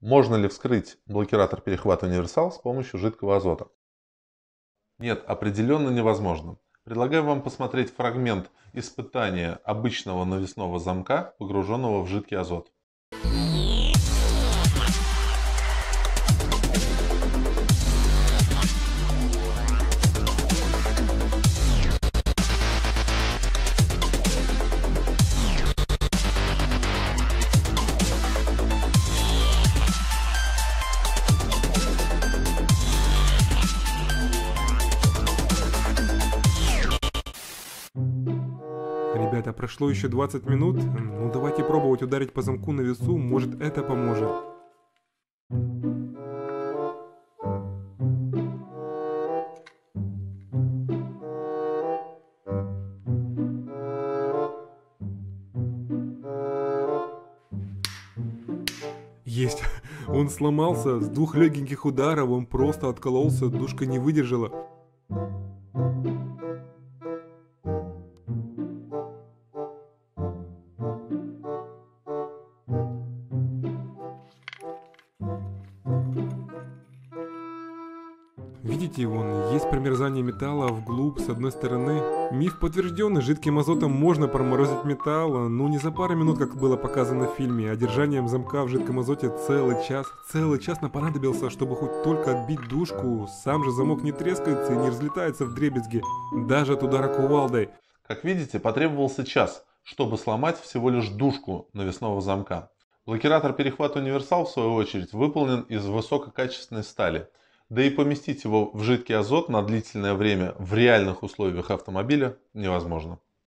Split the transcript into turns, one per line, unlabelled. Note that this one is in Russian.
Можно ли вскрыть блокиратор перехвата универсал с помощью жидкого азота? Нет, определенно невозможно. Предлагаю вам посмотреть фрагмент испытания обычного навесного замка, погруженного в жидкий азот.
Ребята, прошло еще 20 минут. Ну давайте пробовать ударить по замку на весу, может это поможет. Есть. Он сломался. С двух легеньких ударов он просто откололся, душка не выдержала. Видите, вон, есть промерзание металла вглубь с одной стороны. Миф подтвержденный, жидким азотом можно проморозить металл, но не за пару минут, как было показано в фильме, а держанием замка в жидком азоте целый час. Целый час нам понадобился, чтобы хоть только отбить душку. Сам же замок не трескается и не разлетается в дребезги, даже от удара кувалдой.
Как видите, потребовался час, чтобы сломать всего лишь дужку навесного замка. Блокиратор перехвата универсал, в свою очередь, выполнен из высококачественной стали – да и поместить его в жидкий азот на длительное время в реальных условиях автомобиля невозможно.